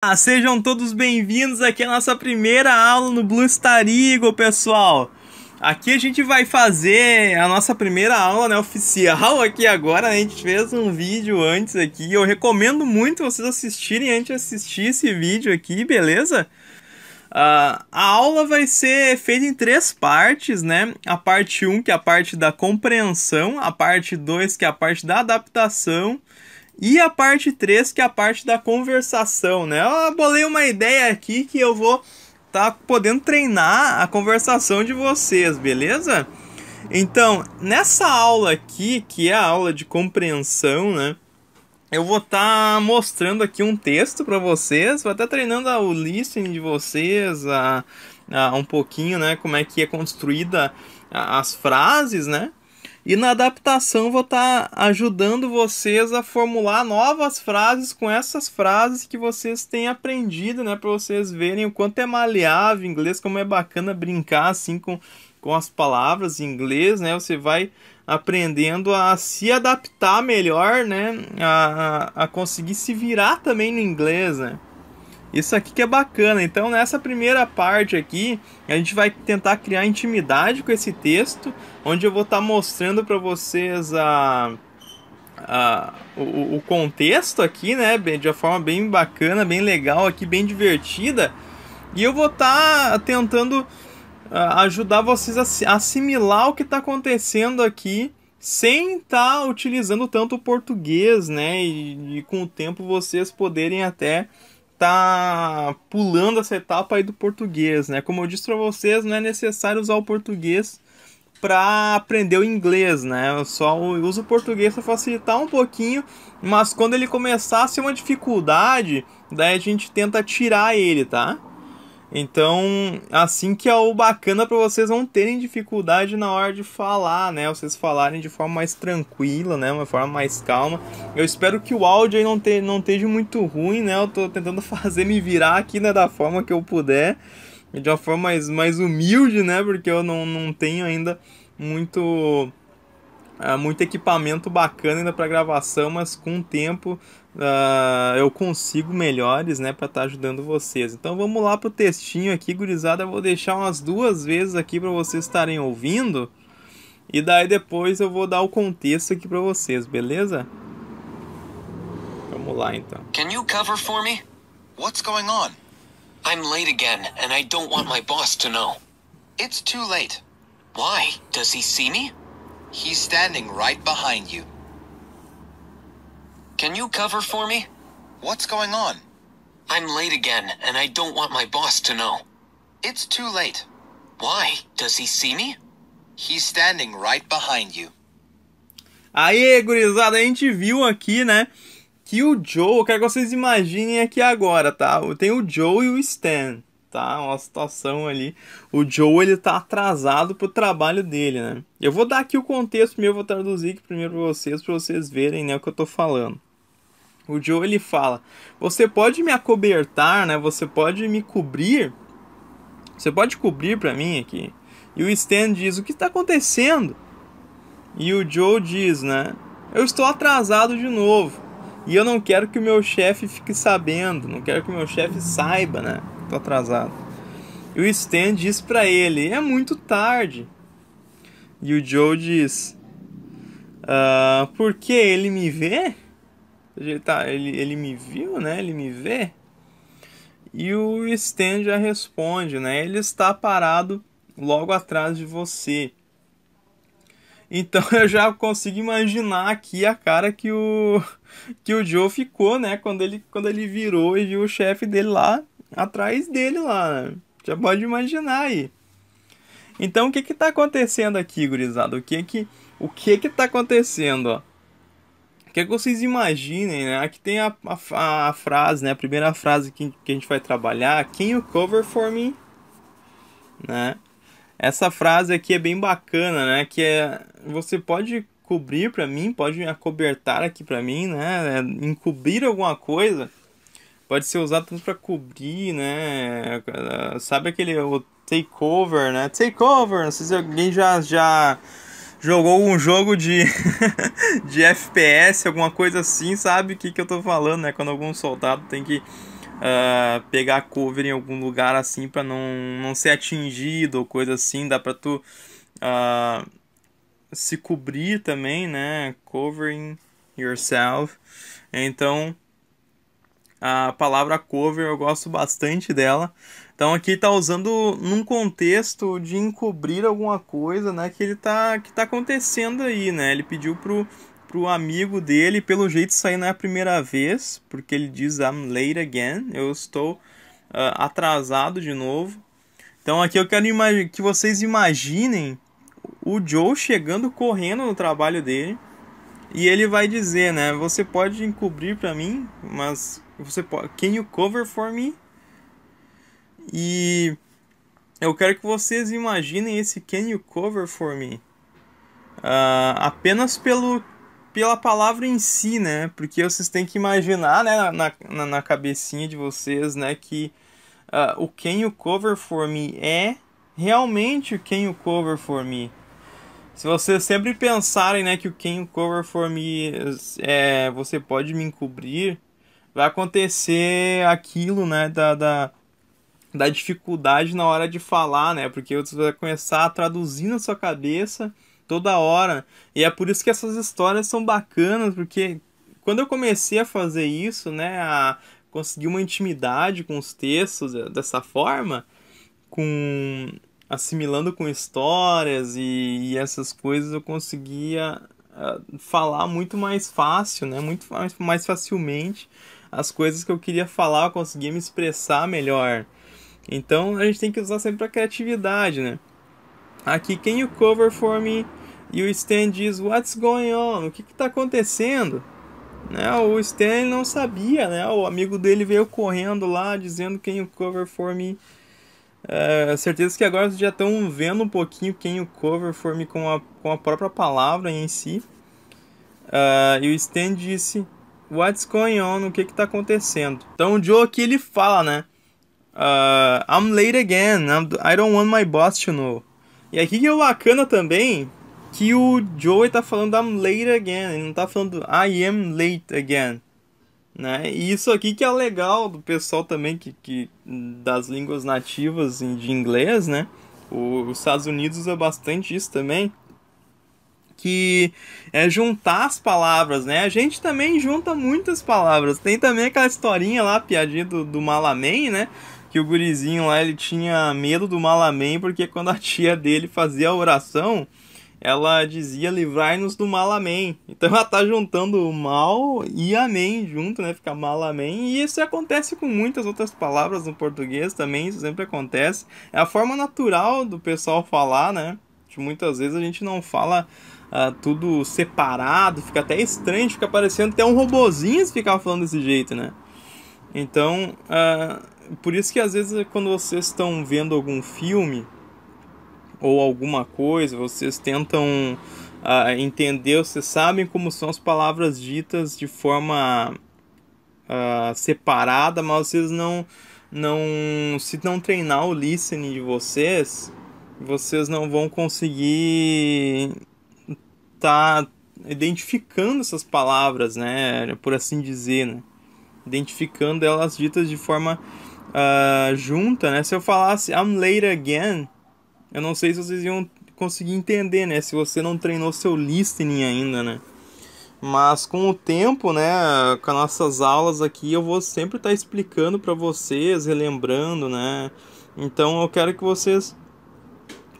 Ah, sejam todos bem-vindos aqui à nossa primeira aula no Blue Star Eagle, pessoal. Aqui a gente vai fazer a nossa primeira aula, né, oficial aqui agora. Né? A gente fez um vídeo antes aqui. Eu recomendo muito vocês assistirem antes de assistir esse vídeo aqui, beleza? Uh, a aula vai ser feita em três partes, né? A parte 1, que é a parte da compreensão, a parte 2, que é a parte da adaptação, e a parte 3, que é a parte da conversação, né? Eu bolei uma ideia aqui que eu vou tá podendo treinar a conversação de vocês, beleza? Então, nessa aula aqui, que é a aula de compreensão, né? Eu vou estar tá mostrando aqui um texto para vocês, vou tá treinando o listening de vocês, a, a, um pouquinho, né, como é que é construída as frases, né? E na adaptação vou estar tá ajudando vocês a formular novas frases com essas frases que vocês têm aprendido, né? Para vocês verem o quanto é maleável inglês, como é bacana brincar assim com, com as palavras em inglês, né? Você vai aprendendo a se adaptar melhor, né? A, a, a conseguir se virar também no inglês, né? Isso aqui que é bacana. Então, nessa primeira parte aqui, a gente vai tentar criar intimidade com esse texto, onde eu vou estar tá mostrando para vocês a, a o, o, contexto aqui, né, de uma forma bem bacana, bem legal aqui, bem divertida. E eu vou estar tá tentando ajudar vocês a assimilar o que está acontecendo aqui sem estar tá utilizando tanto o português, né? E, e, com o tempo vocês poderem até tá pulando essa etapa aí do português, né? Como eu disse para vocês, não é necessário usar o português para aprender o inglês, né? Eu só uso o português para facilitar um pouquinho, mas quando ele começar a ser uma dificuldade, daí a gente tenta tirar ele, tá? Então, assim que é o bacana para vocês não terem dificuldade na hora de falar, né? Vocês falarem de forma mais tranquila, né? Uma forma mais calma. Eu espero que o áudio aí não, te, não esteja muito ruim, né? Eu tô tentando fazer me virar aqui, né? Da forma que eu puder. De uma forma mais, mais humilde, né? Porque eu não, não tenho ainda muito uh, muito equipamento bacana ainda para gravação, mas com o tempo uh, eu consigo melhores, né, para estar tá ajudando vocês. Então vamos lá pro textinho aqui, gurizada. Eu vou deixar umas duas vezes aqui para vocês estarem ouvindo. E daí depois eu vou dar o contexto aqui para vocês, beleza? Vamos lá então. Can you cover for me? What's going on? I'm late again and I don't want my boss to know. It's too late. Why? Does he see me? He's standing right behind you. Can you cover for me? What's going on? I'm late again, and I don't want my boss to know. It's too late. Why? Does he see me? He's standing right behind you. Aí, gurizada, a gente viu aqui, né, que o Joe, eu quero que vocês imaginem aqui agora, tá? Tem o Joe e o Stan tá uma situação ali. O Joe ele tá atrasado pro trabalho dele, né? Eu vou dar aqui o contexto meu, vou traduzir aqui primeiro para vocês, para vocês verem, né, o que eu tô falando. O Joe ele fala: "Você pode me acobertar, né? Você pode me cobrir? Você pode cobrir para mim aqui?" E o Stan diz: "O que está acontecendo?" E o Joe diz, né? "Eu estou atrasado de novo." E eu não quero que o meu chefe fique sabendo, não quero que o meu chefe saiba, né? Tô atrasado. E o Stan diz para ele: é muito tarde. E o Joe diz: uh, porque ele me vê? Ele, tá, ele, ele me viu, né? Ele me vê. E o Stan já responde, né? Ele está parado logo atrás de você. Então eu já consigo imaginar aqui a cara que o que o Joe ficou, né, quando ele quando ele virou e viu o chefe dele lá atrás dele lá. Já pode imaginar aí. Então o que que tá acontecendo aqui, gurizada? O que que o que que tá acontecendo, ó? Quer que vocês imaginem, né? Aqui tem a, a, a, frase, né? A primeira frase que, que a gente vai trabalhar. Can you cover for me? Né? Essa frase aqui é bem bacana, né? Que é você pode cobrir para mim, pode acobertar aqui para mim, né? É, encobrir alguma coisa pode ser usado tanto para cobrir, né? Sabe aquele o takeover, né? Takeover, não sei se alguém já já jogou um jogo de de FPS, alguma coisa assim, sabe o que que eu tô falando, né? Quando algum soldado tem que uh, pegar cover em algum lugar assim para não, não ser atingido ou coisa assim. Dá pra tu uh, se cobrir também, né? Covering yourself. Então, a palavra cover eu gosto bastante dela. Então aqui está usando num contexto de encobrir alguma coisa, né, que ele tá que tá acontecendo aí, né? Ele pediu pro pro amigo dele, pelo jeito isso aí não é a primeira vez, porque ele diz I'm late again, eu estou uh, atrasado de novo. Então aqui eu quero que vocês imaginem o Joe chegando correndo no trabalho dele e ele vai dizer, né? Você pode encobrir para mim, mas você pode. Can you cover for me? E eu quero que vocês imaginem esse Can you cover for me? Uh, apenas pelo pela palavra em si, né? Porque vocês têm que imaginar, né, na, na, na cabecinha de vocês, né, que uh, o Can you cover for me é realmente o Can you cover for me. Se vocês sempre pensarem, né, que o Can Cover For Me é, você pode me encobrir, vai acontecer aquilo, né, da, da, da dificuldade na hora de falar, né, porque você vai começar a traduzir na sua cabeça toda hora. E é por isso que essas histórias são bacanas, porque quando eu comecei a fazer isso, né, a conseguir uma intimidade com os textos dessa forma, com assimilando com histórias e, e essas coisas, eu conseguia uh, falar muito mais fácil, né? Muito mais, mais facilmente as coisas que eu queria falar, eu conseguia me expressar melhor. Então a gente tem que usar sempre a criatividade, né? Aqui, can you cover for me? E o Stan diz, what's going on? O que está acontecendo? Né? O Stan não sabia, né? O amigo dele veio correndo lá dizendo, can you cover for me? É, certeza que agora vocês já estão vendo um pouquinho quem o cover for me com a, com a própria palavra em si. Uh, e o Stan disse: What's going on? O que está acontecendo? Então o Joe aqui ele fala, né? Uh, I'm late again. I'm, I don't want my boss to know. E aqui que é bacana também que o Joe está falando I'm late again. Ele não está falando I am late again. Né? E isso aqui que é legal do pessoal também que, que das línguas nativas de inglês, né? Os Estados Unidos usa bastante isso também, que é juntar as palavras, né? A gente também junta muitas palavras. Tem também aquela historinha lá, piadinha do, do Malaman, né? Que o gurizinho lá, ele tinha medo do Malaman porque quando a tia dele fazia a oração, ela dizia livrai-nos do mal amém. Então ela tá juntando o mal e amém junto, né? Fica mal amém. E isso acontece com muitas outras palavras no português também, isso sempre acontece. É a forma natural do pessoal falar, né? Muitas vezes a gente não fala uh, tudo separado, fica até estranho, fica parecendo até um robozinho se ficar falando desse jeito, né? Então, uh, por isso que às vezes quando vocês estão vendo algum filme ou alguma coisa, vocês tentam uh, entender, vocês sabem como são as palavras ditas de forma separada, mas vocês não, não, se não treinar o listening de vocês, vocês não vão conseguir tá identificando essas palavras, né, por assim dizer, né? identificando elas ditas de forma uh, junta, né? Se eu falasse I'm late again, eu não sei se vocês iam conseguir entender, né? Se você não treinou seu listening ainda, né? Mas com o tempo, né, com as nossas aulas aqui, eu vou sempre estar tá explicando para vocês, relembrando, né? Então eu quero que vocês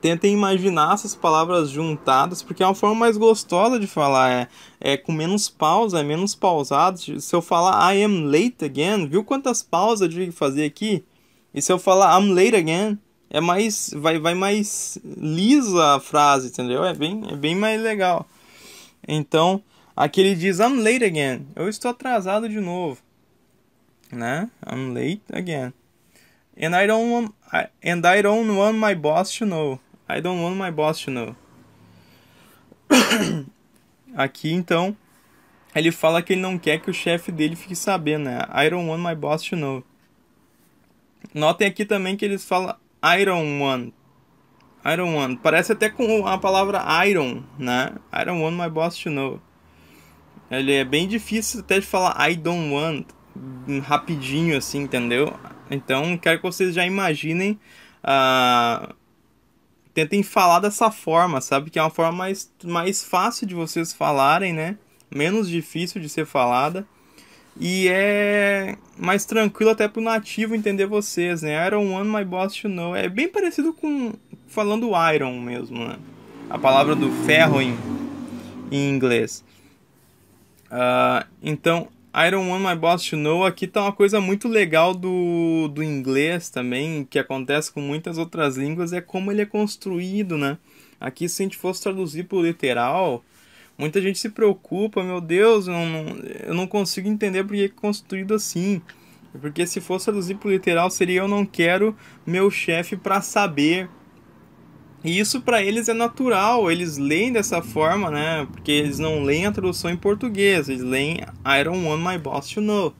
tentem imaginar essas palavras juntadas, porque é uma forma mais gostosa de falar, é, é com menos pausa, é menos pausado. Se eu falar I am late again, viu quantas pausas eu tive que fazer aqui? E se eu falar I'm late again, é mais vai, vai mais lisa a frase, entendeu? É bem, é bem mais legal. Então, aqui ele diz I'm late again. Eu estou atrasado de novo. Né? I'm late again. And I don't want and I don't want my boss to know. I don't want my boss to know. aqui então, ele fala que ele não quer que o chefe dele fique sabendo, né? I don't want my boss to know. Notem aqui também que eles falam Iron One. Iron One. Parece até com a palavra Iron, né? I don't want my boss to know. Ele é bem difícil até de falar I don't want. hum, rapidinho, assim, entendeu? Então, quero que vocês já imaginem. Uh, tentem falar dessa forma, sabe? Que é uma forma mais, mais fácil de vocês falarem, né? Menos difícil de ser falada. E é mais tranquilo até pro nativo entender vocês, né? Iron want my boss to know. É bem parecido com falando iron mesmo, né? A palavra do ferro em, em inglês. Uh, então, I don't want my boss to know. Aqui tá uma coisa muito legal do, do inglês também, que acontece com muitas outras línguas, é como ele é construído, né? Aqui, se a gente fosse traduzir pro literal, muita gente se preocupa, meu Deus, eu não, eu não consigo entender porque é construído assim. Porque se fosse traduzir pro literal, seria eu não quero meu chefe para saber e isso para eles é natural, eles leem dessa forma, né? Porque eles não leem a tradução em português, eles leem I don't want my boss to know.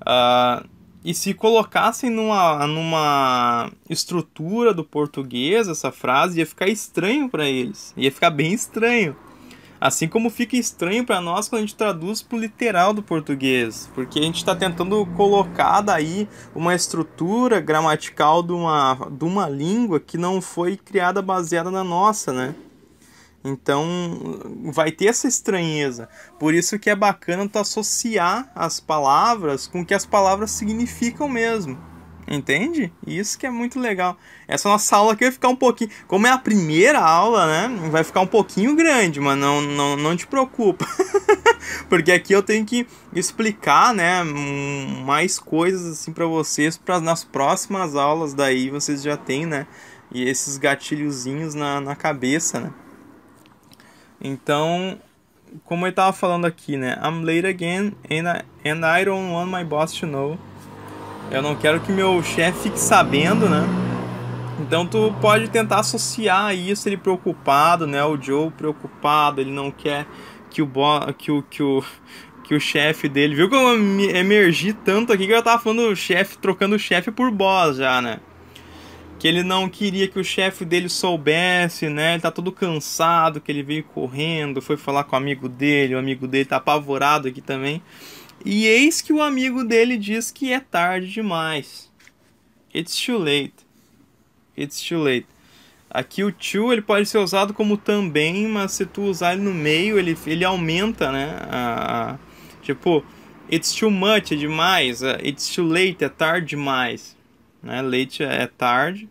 Uh, e se colocassem numa, numa estrutura do português essa frase, ia ficar estranho para eles, ia ficar bem estranho. Assim como fica estranho para nós quando a gente traduz para o literal do português, porque a gente está tentando colocar daí uma estrutura gramatical de uma, de uma língua que não foi criada baseada na nossa, né? Então vai ter essa estranheza. Por isso que é bacana tu associar as palavras com o que as palavras significam mesmo. Entende? Isso que é muito legal. Essa nossa aula aqui vai ficar um pouquinho. Como é a primeira aula, né? Vai ficar um pouquinho grande, mas não, não, não te preocupa. Porque aqui eu tenho que explicar, né? Mais coisas assim para vocês. para nas próximas aulas daí vocês já têm, né? E esses gatilhozinhos na, na cabeça, né? Então, como eu tava falando aqui, né? I'm late again and I, and I don't want my boss to know. Eu não quero que meu chefe fique sabendo, né? Então tu pode tentar associar isso, ele preocupado, né? O Joe preocupado, ele não quer que o bo que o que o que o chefe dele, viu como eu emergi tanto aqui que eu tava falando chefe, trocando o chefe por boss já, né? Que ele não queria que o chefe dele soubesse, né? Ele tá todo cansado, que ele veio correndo, foi falar com o amigo dele, o amigo dele tá apavorado aqui também. E eis que o amigo dele diz que é tarde demais. It's too late. It's too late. Aqui o to ele pode ser usado como também, mas se tu usar ele no meio, ele, ele aumenta, né? Tipo, it's too much, é demais. It's too late, é tarde demais. Né? Late é tarde.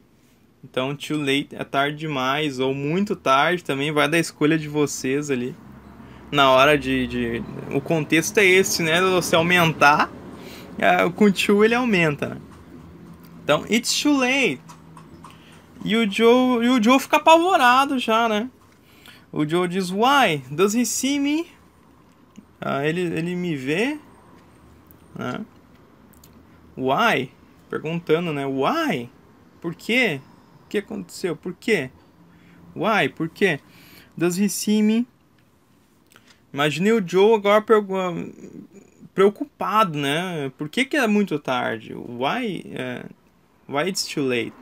Então, too late é tarde demais. Ou muito tarde também, vai da escolha de vocês ali na hora de, de, O contexto é esse, né? Você aumentar, é, com too ele aumenta, né? Então, it's too late. E o Joe, e o Joe fica apavorado já, né? O Joe diz, why? Does he see me? Ah, ele, ele me vê? Né? Why? Perguntando, né? Why? Por quê? O que aconteceu? Por quê? Why? Por quê? Does he see me? Imaginei o Joe agora preocupado, né? Por que, que é muito tarde? Why, uh, why it's too late?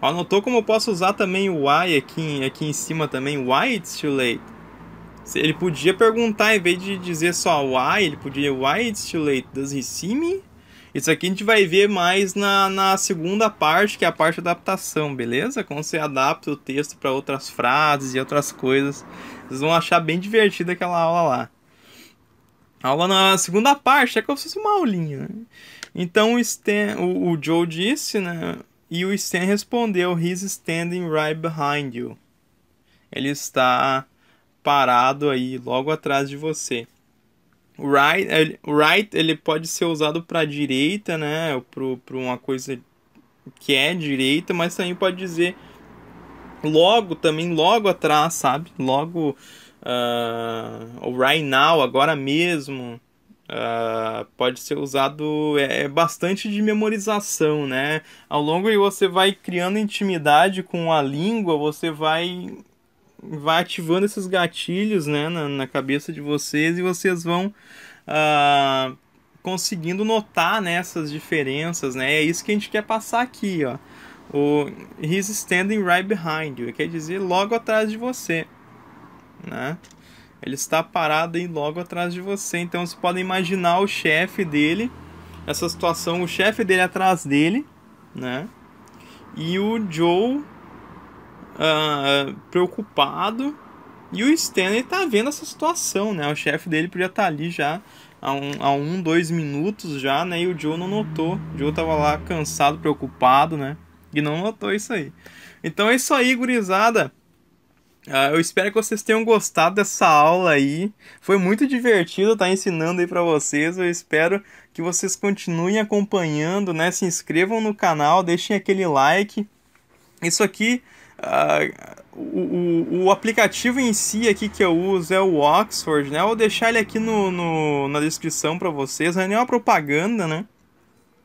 Anotou como eu posso usar também o why aqui, aqui em cima também? Why it's too late? Ele podia perguntar, em vez de dizer só why, ele podia why it's too late? Does he see me? Isso aqui a gente vai ver mais na, na segunda parte, que é a parte da adaptação, beleza? Como você adapta o texto para outras frases e outras coisas. Vocês vão achar bem divertida aquela aula lá. A aula na segunda parte é como se fosse uma aulinha. Né? Então o, Stan, o, o Joe disse, né? E o Stan respondeu: He's standing right behind you. Ele está parado aí, logo atrás de você right, ele, right ele pode ser usado para direita, né? Para uma coisa que é direita, mas também pode dizer logo também, logo atrás, sabe? Logo, uh, right now, agora mesmo. Uh, pode ser usado é, é, bastante de memorização, né? Ao longo que você vai criando intimidade com a língua, você vai vai ativando esses gatilhos né, na, na cabeça de vocês e vocês vão uh, conseguindo notar nessas né, diferenças. Né? É isso que a gente quer passar aqui. Ó. O He's standing right behind you. Quer dizer, logo atrás de você. Né? Ele está parado aí logo atrás de você. Então você pode imaginar o chefe dele essa situação, o chefe dele atrás dele, né? E o Joe uh, preocupado. E o Stanley tá vendo essa situação, né? O chefe dele podia estar tá ali já há um, há um, dois minutos já, né? E o Joe não notou. O Joe tava lá cansado, preocupado, né? E não notou isso aí. Então é isso aí, gurizada. Uh, eu espero que vocês tenham gostado dessa aula aí. Foi muito divertido estar tá ensinando aí para vocês. Eu espero que vocês continuem acompanhando, né? Se inscrevam no canal, deixem aquele like. Isso aqui, o, o, aplicativo em si aqui que eu uso é o Oxford, né? Eu vou deixar ele aqui no, no na descrição para vocês. Não é nenhuma propaganda, né?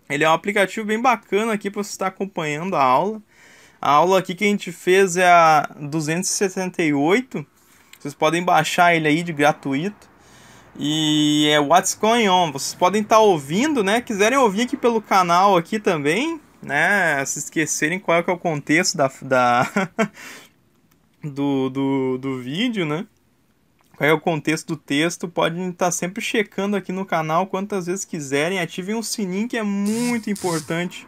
Ele é um aplicativo bem bacana aqui para você estar acompanhando a aula. A aula aqui que a gente fez é a 268. Vocês podem baixar ele aí de gratuito. E é What's Going On. Vocês podem estar ouvindo, né? Quiserem ouvir aqui pelo canal aqui também, né? Se esquecerem qual é, que é o contexto da, da do, do, do vídeo, né? Qual é o contexto do texto, podem estar sempre checando aqui no canal quantas vezes quiserem. Ativem o sininho que é muito importante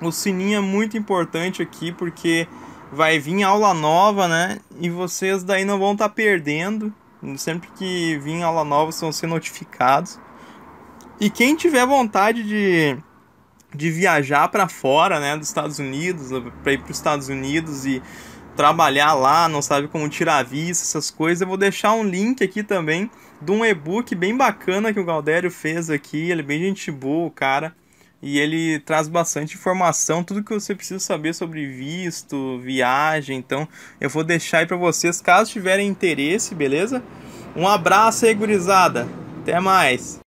o sininho é muito importante aqui porque vai vir aula nova, né? E vocês daí não vão estar perdendo. Sempre que vir aula nova, vão ser notificados. E quem tiver vontade de, de viajar para fora, né, dos Estados Unidos, para ir para os Estados Unidos e trabalhar lá, não sabe como tirar visto, essas coisas, eu vou deixar um link aqui também de um e-book bem bacana que o Galdério fez aqui. Ele é bem gente boa, o cara e ele traz bastante informação, tudo que você precisa saber sobre visto, viagem. Então, eu vou deixar aí para vocês caso tiverem interesse, beleza? Um abraço aí, gurizada. Até mais.